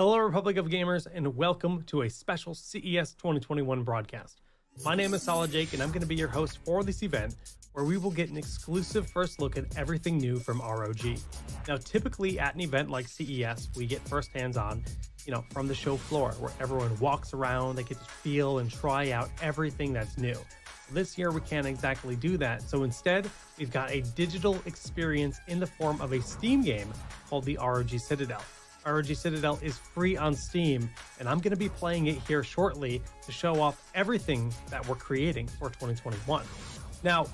Hello, Republic of Gamers, and welcome to a special CES 2021 broadcast. My name is Solid Jake, and I'm going to be your host for this event, where we will get an exclusive first look at everything new from ROG. Now, typically at an event like CES, we get first hands on, you know, from the show floor, where everyone walks around, they get to feel and try out everything that's new. This year, we can't exactly do that, so instead, we've got a digital experience in the form of a Steam game called the ROG Citadel. ROG Citadel is free on Steam, and I'm going to be playing it here shortly to show off everything that we're creating for 2021. Now,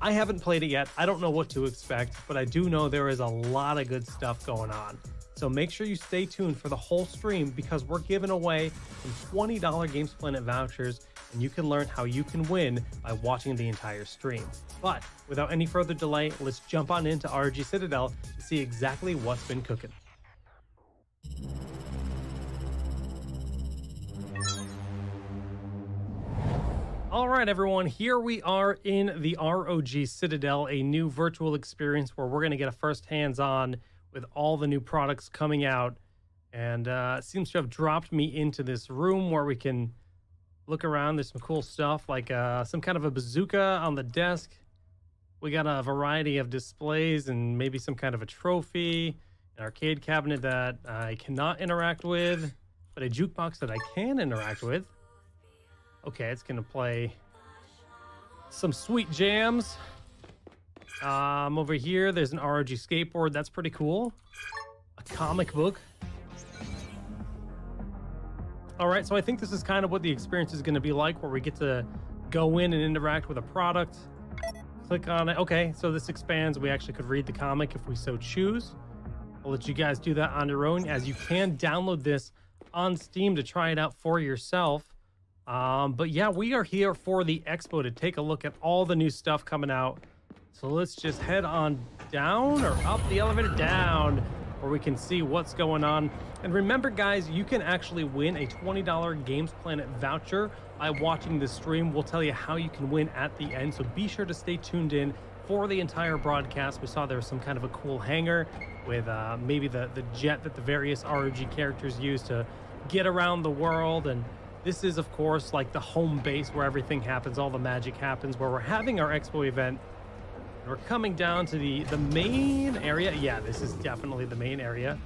I haven't played it yet. I don't know what to expect, but I do know there is a lot of good stuff going on. So make sure you stay tuned for the whole stream because we're giving away some $20 Games Planet vouchers and you can learn how you can win by watching the entire stream. But without any further delay, let's jump on into ROG Citadel to see exactly what's been cooking. All right, everyone, here we are in the ROG Citadel, a new virtual experience where we're going to get a first hands on with all the new products coming out. And uh, seems to have dropped me into this room where we can look around. There's some cool stuff like uh, some kind of a bazooka on the desk. We got a variety of displays and maybe some kind of a trophy, an arcade cabinet that I cannot interact with, but a jukebox that I can interact with. Okay, it's to play some sweet jams. Um, over here, there's an ROG skateboard. That's pretty cool. A comic book. All right, so I think this is kind of what the experience is going to be like, where we get to go in and interact with a product. Click on it. Okay, so this expands. We actually could read the comic if we so choose. I'll let you guys do that on your own, as you can download this on Steam to try it out for yourself. Um, but yeah, we are here for the expo to take a look at all the new stuff coming out. So let's just head on down or up the elevator down where we can see what's going on. And remember, guys, you can actually win a $20 Games Planet voucher by watching the stream. We'll tell you how you can win at the end. So be sure to stay tuned in for the entire broadcast. We saw there was some kind of a cool hangar with uh, maybe the, the jet that the various ROG characters use to get around the world. And this is, of course, like the home base where everything happens, all the magic happens, where we're having our expo event. We're coming down to the, the main area. Yeah, this is definitely the main area.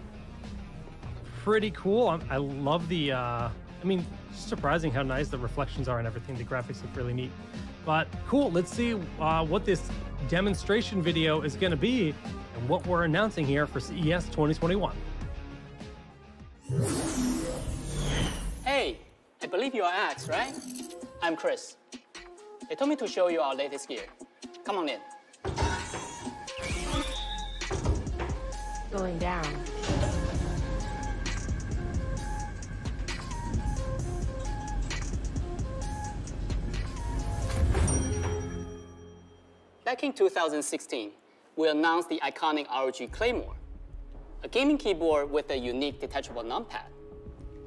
Pretty cool. I, I love the, uh, I mean, surprising how nice the reflections are and everything. The graphics look really neat. But cool, let's see uh, what this demonstration video is going to be and what we're announcing here for CES 2021. Hey, I believe you are Axe, right? I'm Chris. They told me to show you our latest gear. Come on in. Going down. Back in 2016, we announced the iconic ROG Claymore, a gaming keyboard with a unique detachable numpad.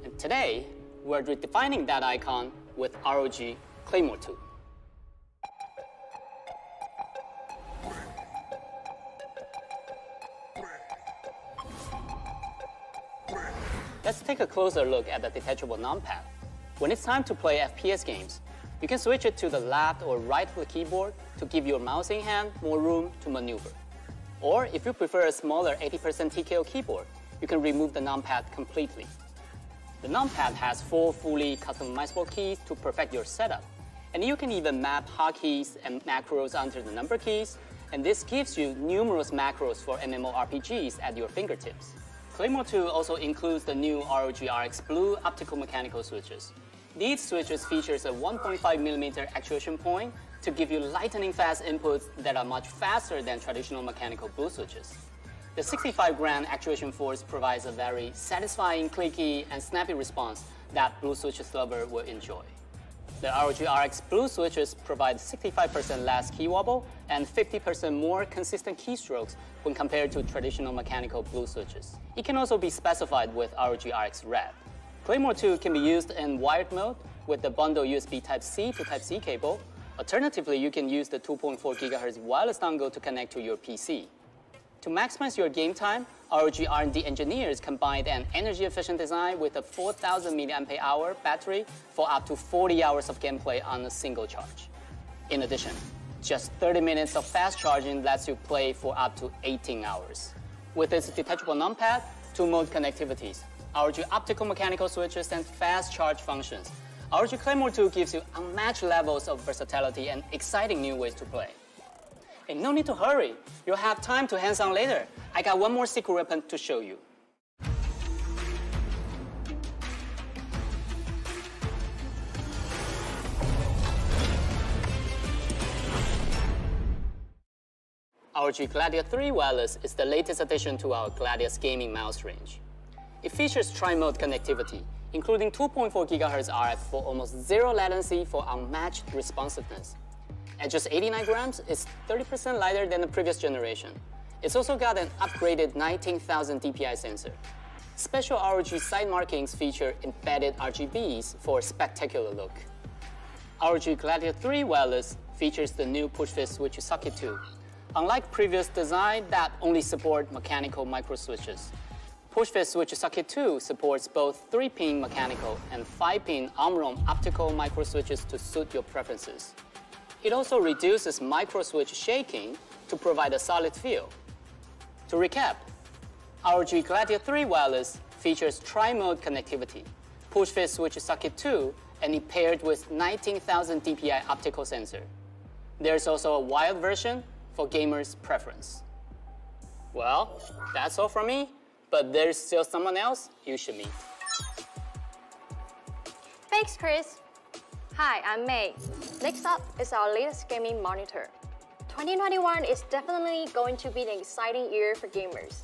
And today, we're redefining that icon with ROG Claymore 2. Let's take a closer look at the detachable numpad. When it's time to play FPS games, you can switch it to the left or right of the keyboard to give your mousing hand more room to maneuver. Or if you prefer a smaller 80% TKO keyboard, you can remove the numpad completely. The numpad has four fully customizable keys to perfect your setup. And you can even map hotkeys and macros onto the number keys, and this gives you numerous macros for MMORPGs at your fingertips. Claymore 2 also includes the new ROG RX Blue optical mechanical switches. These switches features a 1.5mm actuation point to give you lightning fast inputs that are much faster than traditional mechanical blue switches. The 65 gram actuation force provides a very satisfying, clicky, and snappy response that Blue Switches lover will enjoy. The ROG RX Blue Switches provide 65% less key wobble and 50% more consistent keystrokes when compared to traditional mechanical Blue Switches. It can also be specified with ROG RX Red. Claymore 2 can be used in wired mode with the bundle USB Type-C to Type-C cable. Alternatively, you can use the 2.4 GHz wireless dongle to connect to your PC. To maximize your game time, ROG R&D engineers combined an energy-efficient design with a 4,000 mAh battery for up to 40 hours of gameplay on a single charge. In addition, just 30 minutes of fast charging lets you play for up to 18 hours. With its detachable numpad, two-mode connectivities, ROG optical mechanical switches, and fast charge functions, ROG Claymore 2 gives you unmatched levels of versatility and exciting new ways to play. And no need to hurry. You'll have time to hands-on later. I got one more secret weapon to show you. ROG Gladius 3 Wireless is the latest addition to our Gladius gaming mouse range. It features tri-mode connectivity, including 2.4 GHz RF for almost zero latency for unmatched responsiveness. At just 89 grams, it's 30% lighter than the previous generation. It's also got an upgraded 19,000 dpi sensor. Special ROG side markings feature embedded RGBs for a spectacular look. ROG Gladius 3 Wireless features the new push-fit switch socket 2. Unlike previous design that only support mechanical micro switches, push-fit switch socket 2 supports both 3-pin mechanical and 5-pin Omron optical microswitches to suit your preferences. It also reduces microswitch shaking to provide a solid feel. To recap, ROG Gladius 3 Wireless features tri-mode connectivity, push-fit switch socket 2, and it paired with 19,000 dpi optical sensor. There's also a wired version for gamers' preference. Well, that's all from me, but there's still someone else you should meet. Thanks, Chris. Hi, I'm May. Next up is our latest gaming monitor. 2021 is definitely going to be an exciting year for gamers.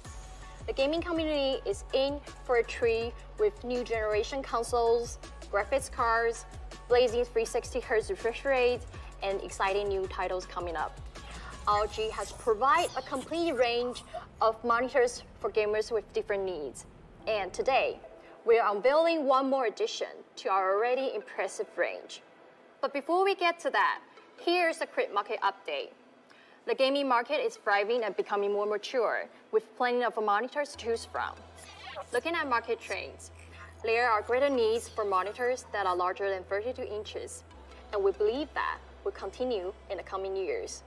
The gaming community is in for a treat with new generation consoles, graphics cards, blazing 360Hz refresh rate, and exciting new titles coming up. ROG has provided a complete range of monitors for gamers with different needs. And today, we're unveiling one more addition to our already impressive range. But before we get to that, here's a quick market update. The gaming market is thriving and becoming more mature, with plenty of monitors to choose from. Looking at market trends, there are greater needs for monitors that are larger than 32 inches, and we believe that will continue in the coming years.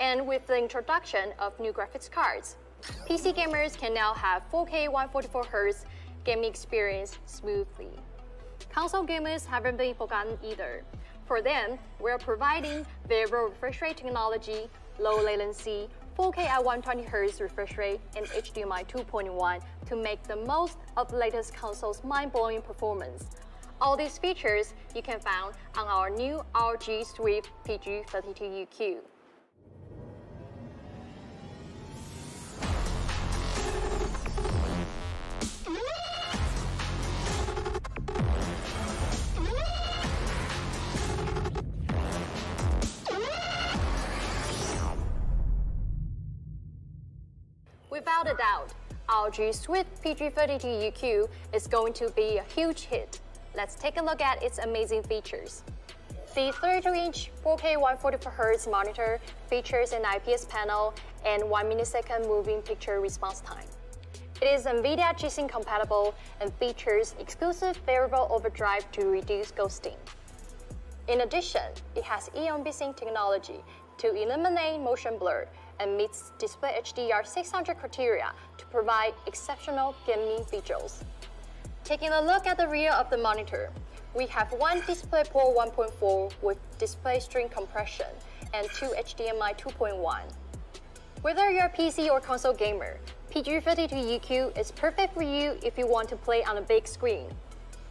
And with the introduction of new graphics cards, PC gamers can now have 4K 144Hz gaming experience smoothly. Console gamers haven't been forgotten either. For them, we're providing variable refresh rate technology, low latency, 4K at 120Hz refresh rate, and HDMI 2.1 to make the most of the latest console's mind-blowing performance. All these features you can find on our new ROG Swift PG32UQ. Doubt, ROG Swift PG32UQ is going to be a huge hit. Let's take a look at its amazing features. The 32-inch 4K 144Hz monitor features an IPS panel and 1 millisecond moving picture response time. It is NVIDIA G-Sync compatible and features exclusive variable overdrive to reduce ghosting. In addition, it has Eon Sync technology to eliminate motion blur and meets Display HDR 600 criteria to provide exceptional gaming visuals. Taking a look at the rear of the monitor, we have one DisplayPort 1.4 with display stream compression and two HDMI 2.1. Whether you're a PC or console gamer, PG32UQ is perfect for you if you want to play on a big screen.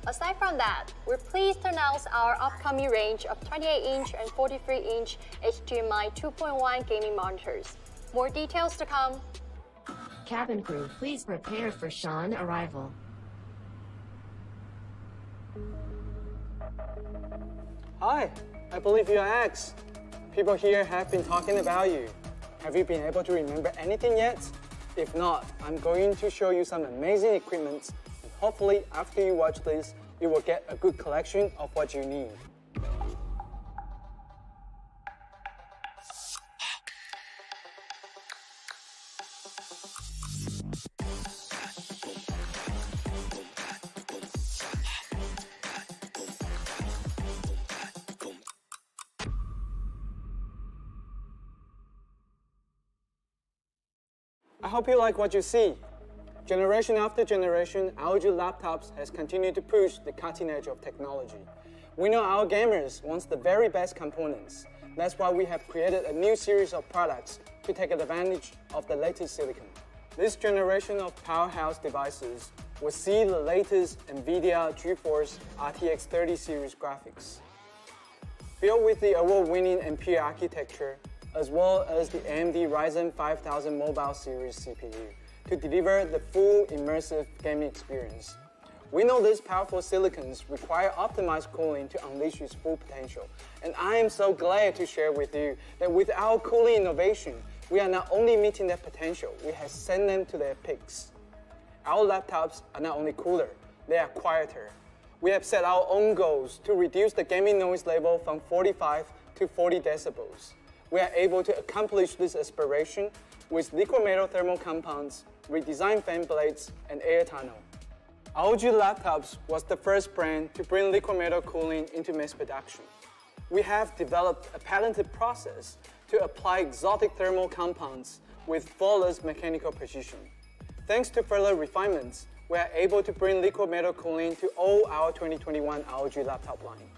Aside from that, we're pleased to announce our upcoming range of 28-inch and 43-inch HDMI 2.1 gaming monitors. More details to come. Cabin crew, please prepare for Sean arrival. Hi, I believe you're X. People here have been talking about you. Have you been able to remember anything yet? If not, I'm going to show you some amazing equipment and hopefully after you watch this, you will get a good collection of what you need. I hope you like what you see. Generation after generation, ROG laptops has continued to push the cutting edge of technology. We know our gamers want the very best components. That's why we have created a new series of products to take advantage of the latest silicon. This generation of powerhouse devices will see the latest NVIDIA GeForce RTX 30 series graphics. Built with the award-winning Ampere architecture, as well as the AMD Ryzen 5000 Mobile Series CPU to deliver the full immersive gaming experience. We know these powerful silicons require optimized cooling to unleash its full potential, and I am so glad to share with you that with our cooling innovation, we are not only meeting their potential, we have sent them to their peaks. Our laptops are not only cooler, they are quieter. We have set our own goals to reduce the gaming noise level from 45 to 40 decibels. We are able to accomplish this aspiration with liquid metal thermal compounds, redesigned fan blades, and air tunnel. ROG Laptops was the first brand to bring liquid metal cooling into mass production. We have developed a patented process to apply exotic thermal compounds with flawless mechanical precision. Thanks to further refinements, we are able to bring liquid metal cooling to all our 2021 ROG laptop line.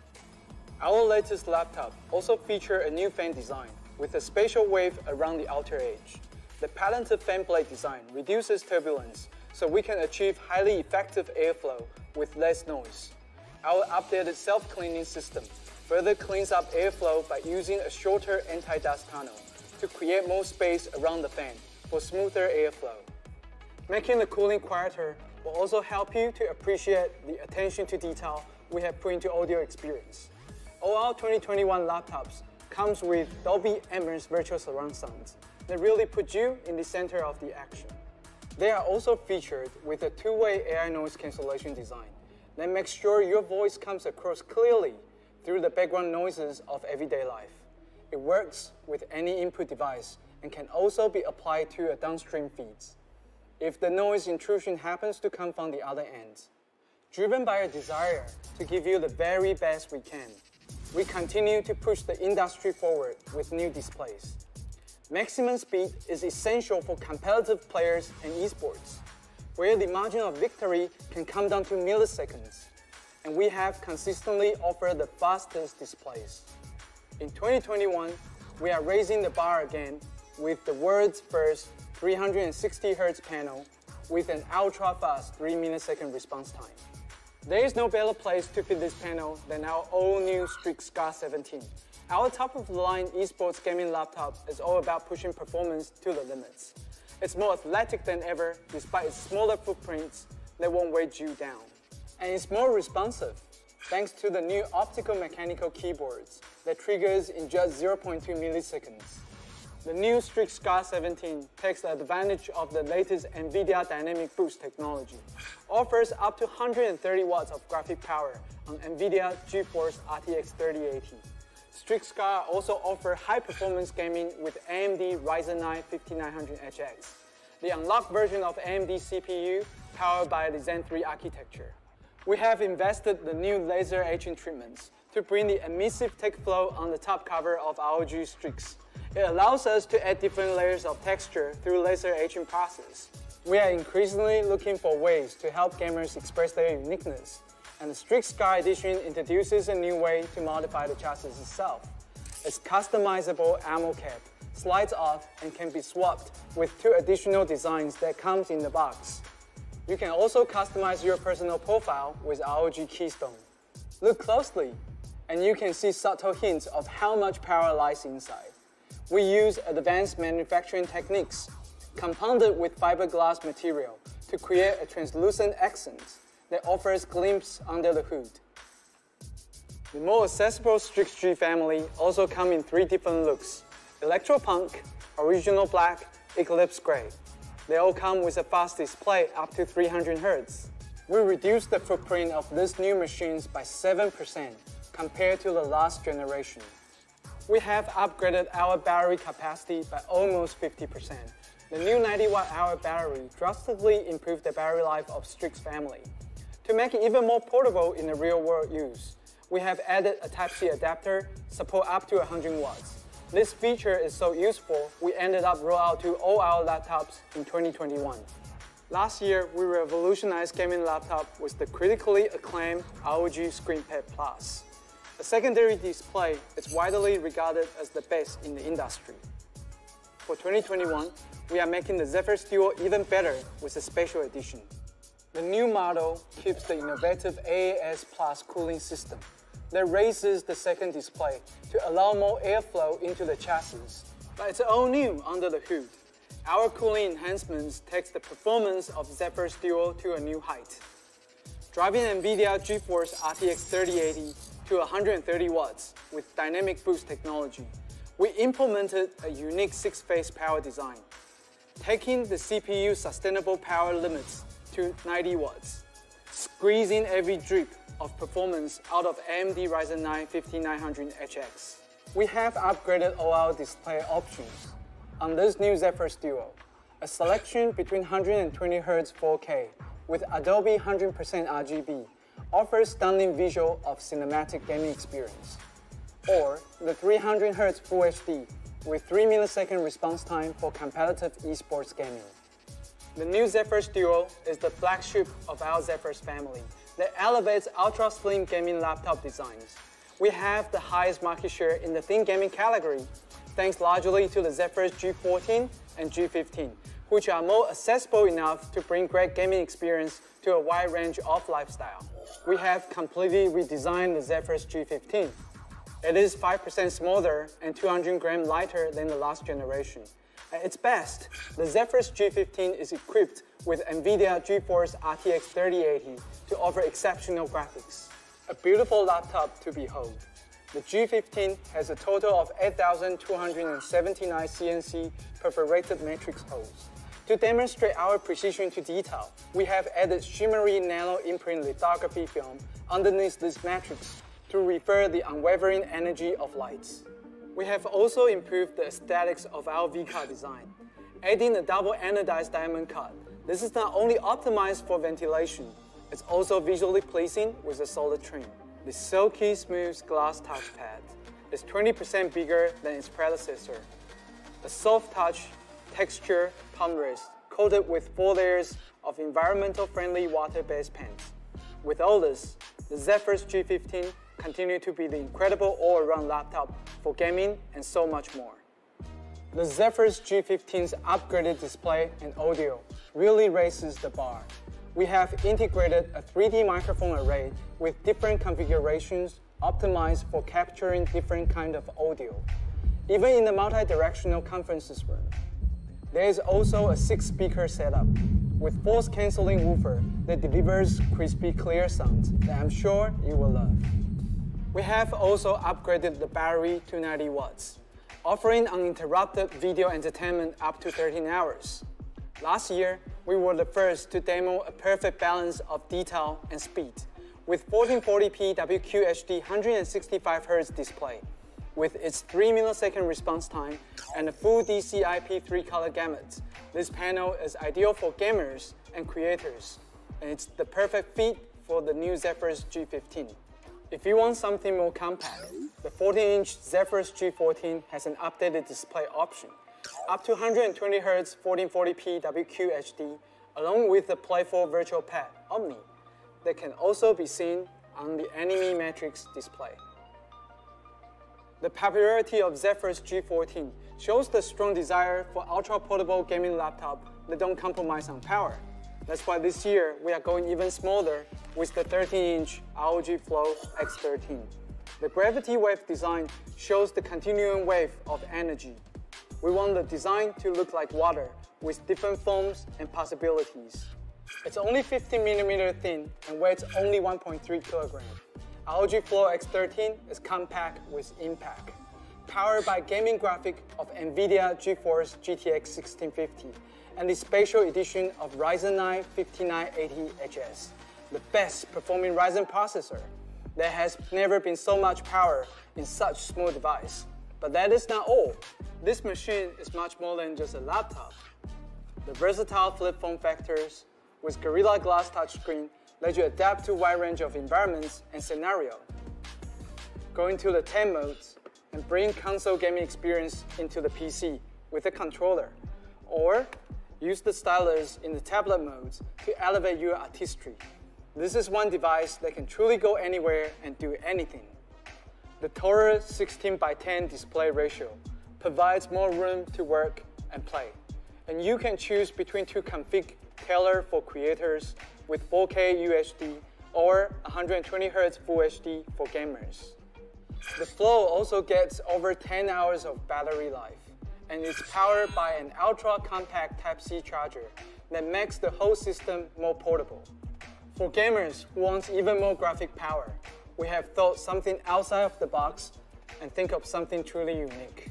Our latest laptop also features a new fan design with a spatial wave around the outer edge. The patented fan blade design reduces turbulence so we can achieve highly effective airflow with less noise. Our updated self-cleaning system further cleans up airflow by using a shorter anti-dust tunnel to create more space around the fan for smoother airflow. Making the cooling quieter will also help you to appreciate the attention to detail we have put into audio experience. All our 2021 laptops comes with Dolby Atmos virtual surround sounds that really put you in the center of the action. They are also featured with a two-way AI noise cancellation design that makes sure your voice comes across clearly through the background noises of everyday life. It works with any input device and can also be applied to a downstream feeds. If the noise intrusion happens to come from the other end, driven by a desire to give you the very best we can, we continue to push the industry forward with new displays. Maximum speed is essential for competitive players and esports, where the margin of victory can come down to milliseconds, and we have consistently offered the fastest displays. In 2021, we are raising the bar again with the world's first 360 Hz panel with an ultra-fast 3 millisecond response time. There is no better place to fit this panel than our all-new Strix Scar 17. Our top-of-the-line esports gaming laptop is all about pushing performance to the limits. It's more athletic than ever, despite its smaller footprints that won't weigh you down. And it's more responsive, thanks to the new optical mechanical keyboards that triggers in just 0.2 milliseconds. The new Strix Scar 17 takes advantage of the latest NVIDIA Dynamic Boost technology, offers up to 130 watts of graphic power on NVIDIA GeForce RTX 3080. Strix Scar also offers high-performance gaming with AMD Ryzen 9 5900HX, the unlocked version of AMD CPU powered by the Zen 3 architecture. We have invested the new laser etching treatments to bring the emissive tech flow on the top cover of ROG Strix. It allows us to add different layers of texture through laser etching process. We are increasingly looking for ways to help gamers express their uniqueness, and the Strix Sky Edition introduces a new way to modify the chassis itself. Its customizable armor cap slides off and can be swapped with two additional designs that comes in the box. You can also customize your personal profile with ROG Keystone. Look closely, and you can see subtle hints of how much power lies inside. We use advanced manufacturing techniques, compounded with fiberglass material, to create a translucent accent that offers glimpse under the hood. The more accessible Strix G family also come in three different looks, Electropunk, Original Black, Eclipse Gray. They all come with a fast display up to 300 Hz. We reduced the footprint of these new machines by 7% compared to the last generation we have upgraded our battery capacity by almost 50%. The new 90 watt hour battery drastically improved the battery life of Strix family. To make it even more portable in the real world use, we have added a Type-C adapter, support up to 100 watts. This feature is so useful, we ended up roll out to all our laptops in 2021. Last year, we revolutionized gaming laptop with the critically acclaimed ROG ScreenPad Plus. A secondary display is widely regarded as the best in the industry. For 2021, we are making the Zephyrus Duo even better with a special edition. The new model keeps the innovative AAS Plus cooling system that raises the second display to allow more airflow into the chassis. But it's all new under the hood. Our cooling enhancements takes the performance of Zephyrus Duo to a new height. Driving NVIDIA GeForce RTX 3080 to 130 watts with dynamic boost technology, we implemented a unique six-phase power design, taking the CPU sustainable power limits to 90 watts, squeezing every drip of performance out of AMD Ryzen 9 5900HX. We have upgraded all our display options on this new Zephyrus Duo, a selection between 120Hz 4K with Adobe 100% RGB offers stunning visual of cinematic gaming experience or the 300Hz Full HD with 3 millisecond response time for competitive esports gaming. The new Zephyrus Duo is the flagship of our Zephyrus family that elevates ultra slim gaming laptop designs. We have the highest market share in the thin gaming category, thanks largely to the Zephyrus G14 and G15, which are more accessible enough to bring great gaming experience to a wide range of lifestyle. We have completely redesigned the Zephyrus G15 it is 5% smaller and 200 grams lighter than the last generation. At its best, the Zephyrus G15 is equipped with NVIDIA GeForce RTX 3080 to offer exceptional graphics. A beautiful laptop to behold. The G15 has a total of 8,279 CNC perforated matrix holes. To demonstrate our precision to detail, we have added shimmery nano imprint lithography film underneath this matrix to refer the unwavering energy of lights. We have also improved the aesthetics of our V-cut design, adding a double anodized diamond cut. This is not only optimized for ventilation, it's also visually pleasing with a solid trim. The silky smooth glass touchpad is 20% bigger than its predecessor. A soft touch texture palm rest coated with four layers of environmental friendly water-based paint. With all this, the Zephyrus G15 continue to be the incredible all-around laptop for gaming and so much more. The Zephyrus G15's upgraded display and audio really raises the bar. We have integrated a 3D microphone array with different configurations optimized for capturing different kind of audio, even in the multi-directional conferences room. There is also a six-speaker setup with force-canceling woofer that delivers crispy, clear sounds that I'm sure you will love. We have also upgraded the battery to 90 watts, offering uninterrupted video entertainment up to 13 hours. Last year, we were the first to demo a perfect balance of detail and speed with 1440p WQHD 165Hz display. With its 3 millisecond response time and a full DCI-P3 color gamut, this panel is ideal for gamers and creators, and it's the perfect fit for the new Zephyrus G15. If you want something more compact, the 14-inch Zephyrus G14 has an updated display option, up to 120Hz 1440p WQHD, along with the playful virtual pad Omni, that can also be seen on the Anime Matrix display. The popularity of Zephyrus G14 shows the strong desire for ultra-portable gaming laptop that don't compromise on power. That's why this year we are going even smaller with the 13-inch ROG Flow X13. The gravity wave design shows the continuing wave of energy. We want the design to look like water with different forms and possibilities. It's only 15 millimeter thin and weighs only 1.3 kilogram. ROG Flow X13 is compact with impact. Powered by gaming graphic of NVIDIA GeForce GTX 1650 and the special edition of Ryzen 9 5980HS, the best performing Ryzen processor. There has never been so much power in such small device. But that is not all. This machine is much more than just a laptop. The versatile flip form factors with Gorilla Glass touchscreen let you adapt to a wide range of environments and scenario. Going to the 10 modes, and bring console gaming experience into the PC with a controller. Or use the stylus in the tablet modes to elevate your artistry. This is one device that can truly go anywhere and do anything. The taller 16 by 10 display ratio provides more room to work and play. And you can choose between two config tailored for creators with 4K UHD or 120Hz Full HD for gamers. The Flow also gets over 10 hours of battery life and is powered by an ultra-compact Type-C charger that makes the whole system more portable. For gamers who want even more graphic power, we have thought something outside of the box and think of something truly unique.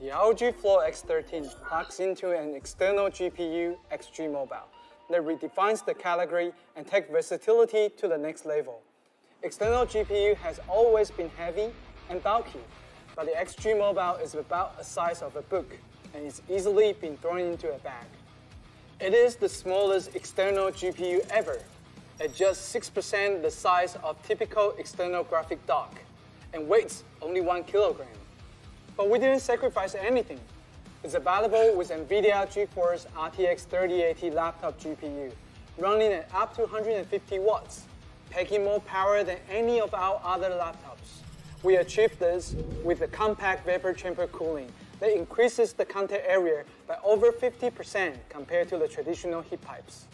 The ROG Flow X13 plugs into an external GPU XG Mobile that redefines the category and takes versatility to the next level. External GPU has always been heavy and bulky, but the XG Mobile is about the size of a book and is easily been thrown into a bag. It is the smallest external GPU ever, at just 6% the size of typical external graphic dock, and weighs only 1 kilogram. But we didn't sacrifice anything. It's available with NVIDIA GeForce RTX 3080 laptop GPU, running at up to 150 watts, packing more power than any of our other laptops. We achieved this with the compact vapor chamber cooling that increases the contact area by over 50% compared to the traditional heat pipes.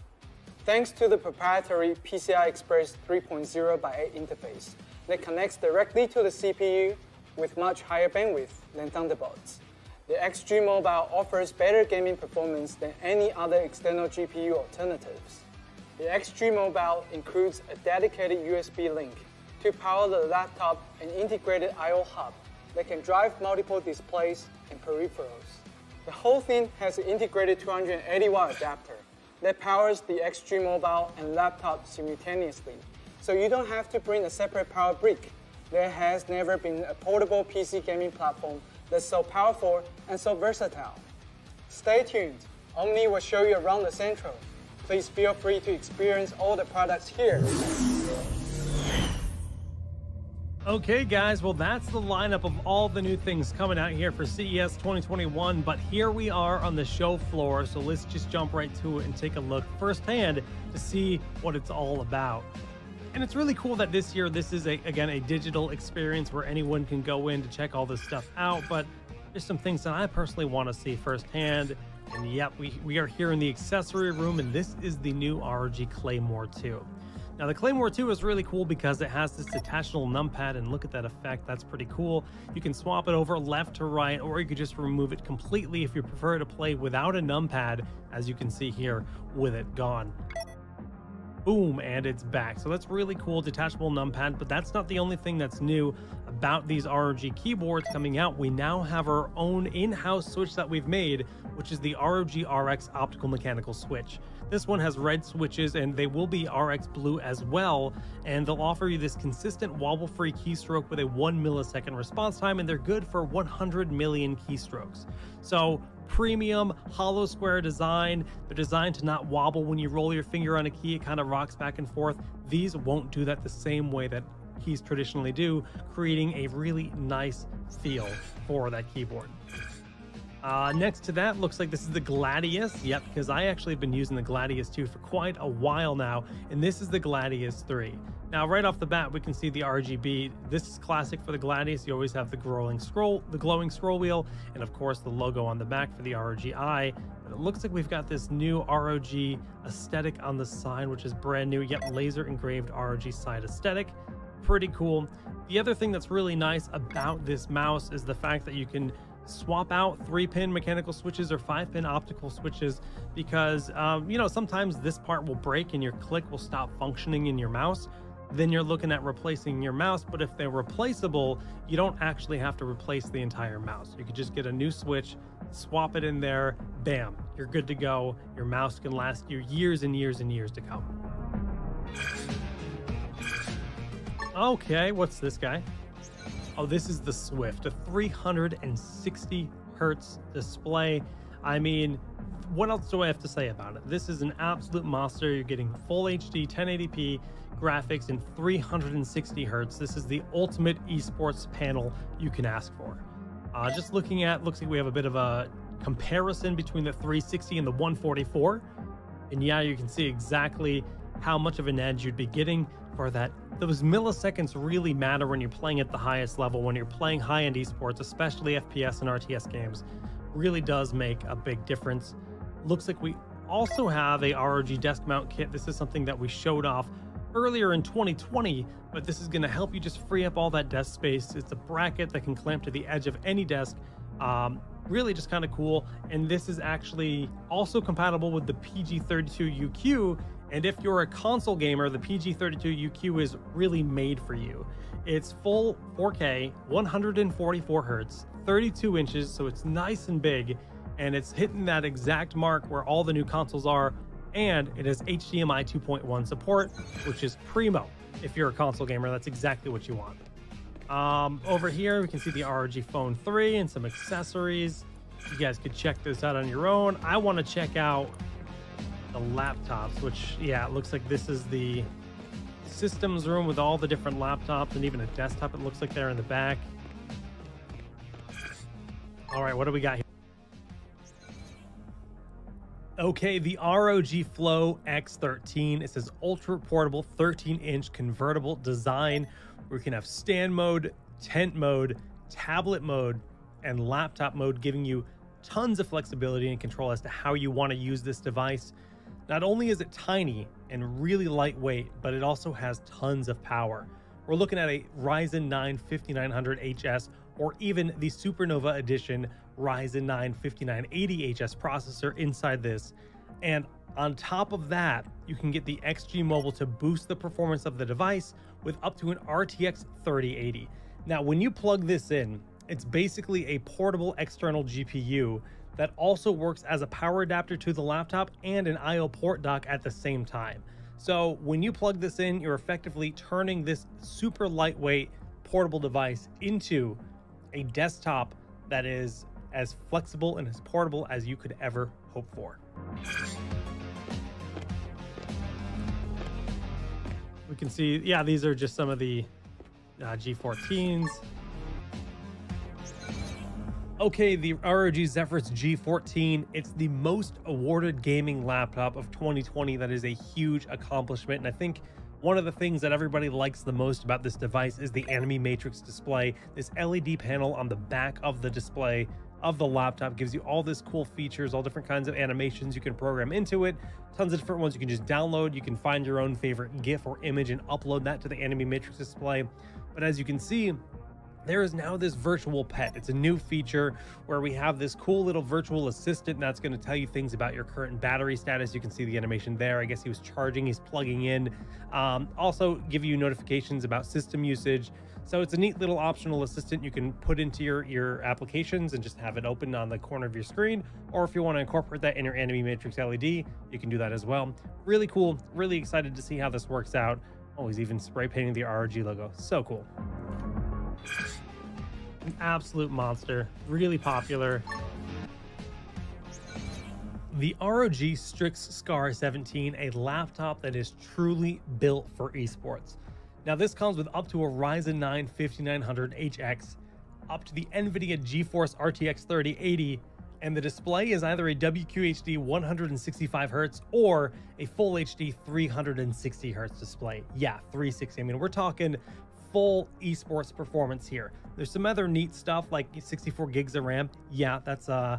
Thanks to the proprietary PCI Express 3.0 by 8 interface that connects directly to the CPU with much higher bandwidth than Thunderbolts. The XG Mobile offers better gaming performance than any other external GPU alternatives. The XG Mobile includes a dedicated USB link to power the laptop and integrated I.O. hub that can drive multiple displays and peripherals. The whole thing has an integrated 280 watt adapter that powers the XG Mobile and laptop simultaneously, so you don't have to bring a separate power brick. There has never been a portable PC gaming platform that's so powerful and so versatile. Stay tuned. Omni will show you around the Central. Please feel free to experience all the products here. Okay, guys, well, that's the lineup of all the new things coming out here for CES 2021. But here we are on the show floor, so let's just jump right to it and take a look firsthand to see what it's all about. And it's really cool that this year, this is, a, again, a digital experience where anyone can go in to check all this stuff out. But there's some things that I personally want to see firsthand. And yep, we, we are here in the accessory room, and this is the new ROG Claymore 2. Now the Claymore 2 is really cool because it has this detachable numpad and look at that effect, that's pretty cool. You can swap it over left to right or you could just remove it completely if you prefer to play without a numpad, as you can see here with it gone. Boom, and it's back. So that's really cool, detachable numpad, but that's not the only thing that's new about these ROG keyboards coming out. We now have our own in-house switch that we've made, which is the ROG RX optical mechanical switch. This one has red switches and they will be RX blue as well. And they'll offer you this consistent wobble free keystroke with a one millisecond response time and they're good for 100 million keystrokes. So premium hollow square design. They're designed to not wobble when you roll your finger on a key. It kind of rocks back and forth. These won't do that the same way that keys traditionally do, creating a really nice feel for that keyboard. Uh, next to that, looks like this is the Gladius. Yep, because I actually have been using the Gladius 2 for quite a while now, and this is the Gladius 3. Now, right off the bat, we can see the RGB. This is classic for the Gladius. You always have the glowing scroll, the glowing scroll wheel, and of course the logo on the back for the ROG Eye. But it looks like we've got this new ROG aesthetic on the side, which is brand new. yet laser engraved ROG side aesthetic. Pretty cool. The other thing that's really nice about this mouse is the fact that you can swap out three pin mechanical switches or five pin optical switches because um, you know sometimes this part will break and your click will stop functioning in your mouse then you're looking at replacing your mouse but if they're replaceable you don't actually have to replace the entire mouse. You could just get a new switch swap it in there bam you're good to go. Your mouse can last you years and years and years to come. Okay what's this guy? Oh, this is the Swift, a 360 hertz display. I mean, what else do I have to say about it? This is an absolute monster. You're getting full HD 1080p graphics in 360 hertz. This is the ultimate esports panel you can ask for. Uh, just looking at, looks like we have a bit of a comparison between the 360 and the 144. And yeah, you can see exactly how much of an edge you'd be getting for that. Those milliseconds really matter when you're playing at the highest level, when you're playing high-end esports, especially FPS and RTS games, really does make a big difference. Looks like we also have a ROG desk mount kit. This is something that we showed off earlier in 2020, but this is going to help you just free up all that desk space. It's a bracket that can clamp to the edge of any desk. Um, really just kind of cool. And this is actually also compatible with the PG32UQ. And if you're a console gamer, the PG32UQ is really made for you. It's full 4K, 144 hertz, 32 inches, so it's nice and big, and it's hitting that exact mark where all the new consoles are and it has HDMI 2.1 support, which is primo. If you're a console gamer, that's exactly what you want. Um, over here, we can see the ROG Phone 3 and some accessories. You guys could check this out on your own. I want to check out the laptops, which, yeah, it looks like this is the systems room with all the different laptops and even a desktop, it looks like there in the back. All right, what do we got here? Okay, the ROG Flow X13. It says ultra portable 13 inch convertible design where you can have stand mode, tent mode, tablet mode, and laptop mode, giving you tons of flexibility and control as to how you want to use this device. Not only is it tiny and really lightweight, but it also has tons of power. We're looking at a Ryzen 9 5900HS or even the Supernova Edition Ryzen 9 5980HS processor inside this. And on top of that, you can get the XG Mobile to boost the performance of the device with up to an RTX 3080. Now, when you plug this in, it's basically a portable external GPU that also works as a power adapter to the laptop and an IO port dock at the same time. So when you plug this in, you're effectively turning this super lightweight portable device into a desktop that is as flexible and as portable as you could ever hope for. We can see, yeah, these are just some of the uh, G14s. Okay, the ROG Zephyrus G14, it's the most awarded gaming laptop of 2020. That is a huge accomplishment. And I think one of the things that everybody likes the most about this device is the Anime Matrix display. This LED panel on the back of the display of the laptop gives you all this cool features, all different kinds of animations you can program into it, tons of different ones you can just download. You can find your own favorite GIF or image and upload that to the Anime Matrix display. But as you can see, there is now this virtual pet. It's a new feature where we have this cool little virtual assistant that's going to tell you things about your current battery status. You can see the animation there. I guess he was charging, he's plugging in. Um, also, give you notifications about system usage. So it's a neat little optional assistant you can put into your, your applications and just have it open on the corner of your screen. Or if you want to incorporate that in your Anime Matrix LED, you can do that as well. Really cool. Really excited to see how this works out. Oh, he's even spray painting the ROG logo. So cool. An absolute monster. Really popular. The ROG Strix Scar 17, a laptop that is truly built for esports. Now this comes with up to a Ryzen 9 5900HX, up to the NVIDIA GeForce RTX 3080, and the display is either a WQHD 165Hz or a Full HD 360Hz display. Yeah, 360. I mean, we're talking full esports performance here. There's some other neat stuff like 64 gigs of RAM. Yeah, that's uh,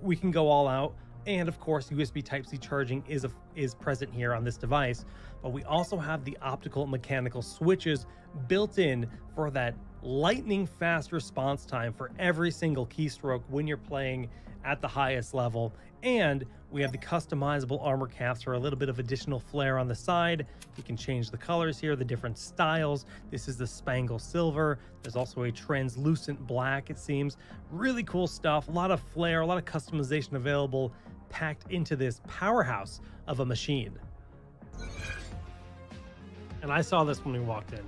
we can go all out. And of course, USB Type-C charging is a, is present here on this device. But we also have the optical mechanical switches built in for that lightning fast response time for every single keystroke when you're playing at the highest level. And we have the customizable armor caps for a little bit of additional flair on the side. You can change the colors here, the different styles. This is the spangle silver. There's also a translucent black, it seems. Really cool stuff. A lot of flair, a lot of customization available packed into this powerhouse of a machine. And I saw this when we walked in.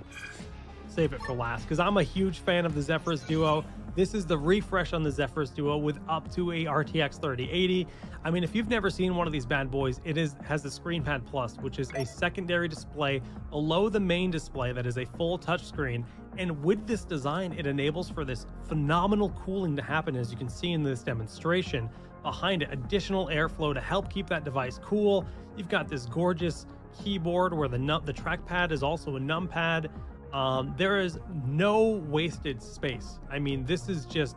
Save it for last because I'm a huge fan of the Zephyrus Duo. This is the refresh on the Zephyrus Duo with up to a RTX 3080. I mean, if you've never seen one of these bad boys, it is has the ScreenPad Plus, which is a secondary display below the main display that is a full touchscreen. And with this design, it enables for this phenomenal cooling to happen, as you can see in this demonstration. Behind it, additional airflow to help keep that device cool. You've got this gorgeous keyboard where the num- the trackpad is also a numpad. Um, there is no wasted space. I mean, this is just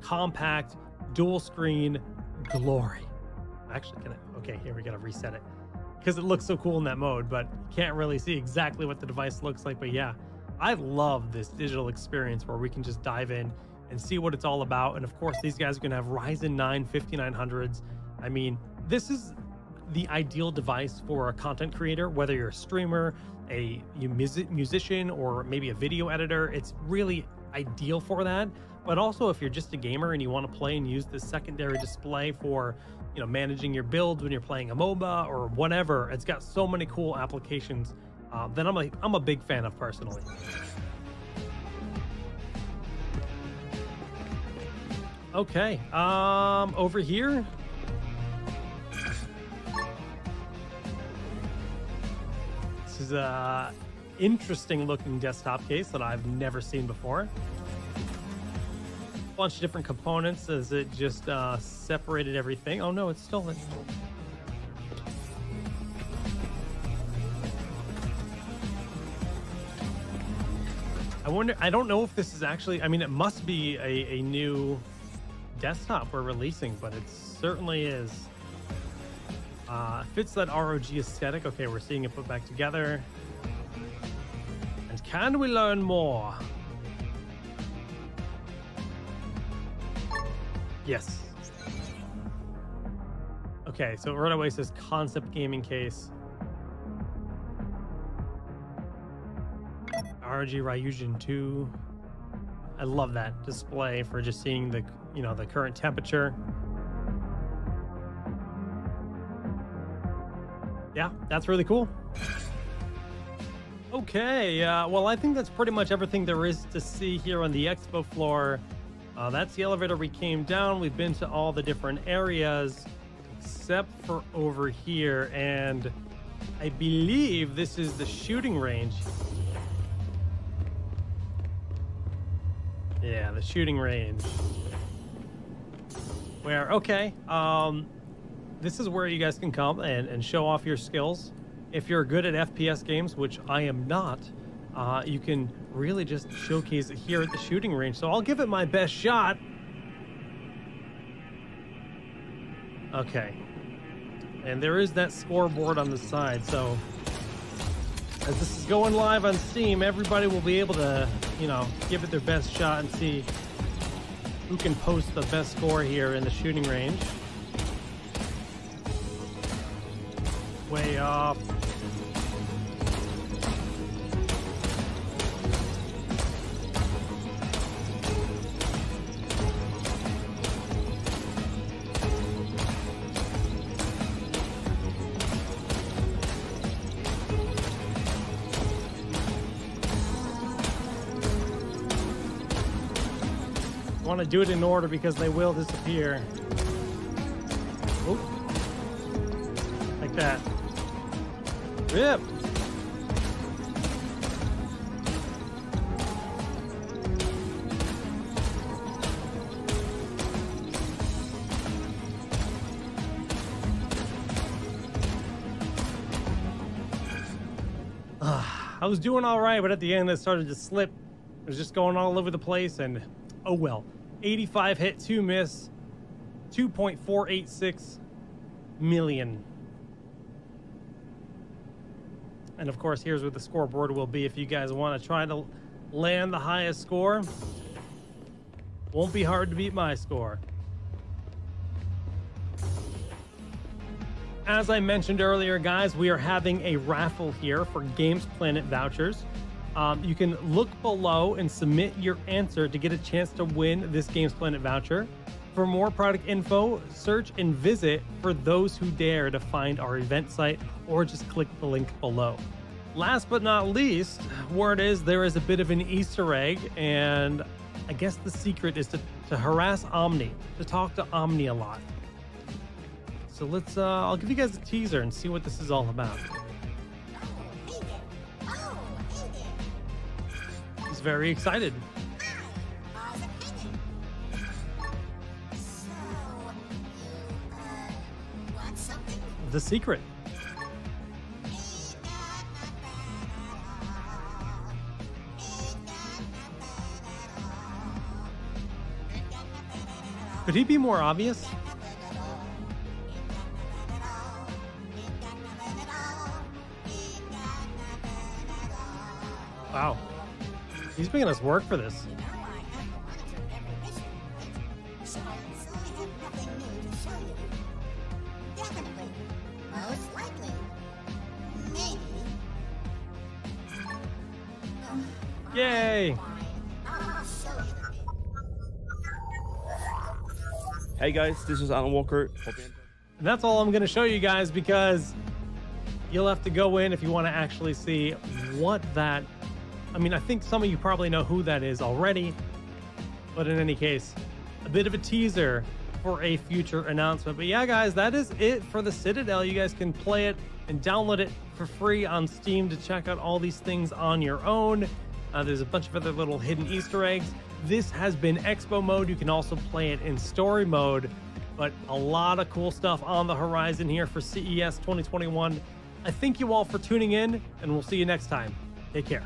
compact, dual screen glory. Actually, can I? Okay, here we gotta reset it because it looks so cool in that mode, but you can't really see exactly what the device looks like. But yeah, I love this digital experience where we can just dive in and see what it's all about. And of course, these guys are gonna have Ryzen 9 5900s. I mean, this is the ideal device for a content creator, whether you're a streamer, a musician, or maybe a video editor. It's really ideal for that. But also, if you're just a gamer and you want to play and use this secondary display for, you know, managing your builds when you're playing a MOBA or whatever, it's got so many cool applications. Uh, that I'm a I'm a big fan of personally. Okay, um, over here, is a interesting looking desktop case that I've never seen before. A bunch of different components as it just uh, separated everything. Oh no, it's stolen. I wonder, I don't know if this is actually, I mean, it must be a, a new desktop we're releasing, but it certainly is. Uh, fits that ROG aesthetic. Okay, we're seeing it put back together. And can we learn more? Yes. Okay, so right away says concept gaming case. ROG Ryujin 2. I love that display for just seeing the, you know, the current temperature. Yeah, that's really cool. Okay, uh, well, I think that's pretty much everything there is to see here on the expo floor. Uh, that's the elevator we came down. We've been to all the different areas except for over here. And I believe this is the shooting range. Yeah, the shooting range. Where, okay, um, this is where you guys can come and, and show off your skills. If you're good at FPS games, which I am not, uh, you can really just showcase it here at the shooting range. So I'll give it my best shot. Okay. And there is that scoreboard on the side, so as this is going live on Steam, everybody will be able to, you know, give it their best shot and see who can post the best score here in the shooting range. Way want to do it in order because they will disappear. Oop. Like that. Rip. Ah, I was doing all right, but at the end it started to slip. It was just going all over the place, and oh well. 85 hit, 2 miss, 2.486 million. And of course, here's where the scoreboard will be if you guys want to try to land the highest score. Won't be hard to beat my score. As I mentioned earlier, guys, we are having a raffle here for Games Planet vouchers. Um, you can look below and submit your answer to get a chance to win this Games Planet voucher. For more product info, search and visit for those who dare to find our event site or just click the link below. Last but not least, word is there is a bit of an Easter egg, and I guess the secret is to, to harass Omni, to talk to Omni a lot. So let's, uh, I'll give you guys a teaser and see what this is all about. He's very excited. The secret. Could he be more obvious? Wow. He's making us work for this. Hey guys, this is Alan Walker. And that's all I'm going to show you guys because you'll have to go in if you want to actually see what that. I mean, I think some of you probably know who that is already, but in any case, a bit of a teaser for a future announcement. But yeah, guys, that is it for the Citadel. You guys can play it and download it for free on Steam to check out all these things on your own. Uh, there's a bunch of other little hidden Easter eggs. This has been Expo mode. You can also play it in story mode, but a lot of cool stuff on the horizon here for CES 2021. I thank you all for tuning in, and we'll see you next time. Take care.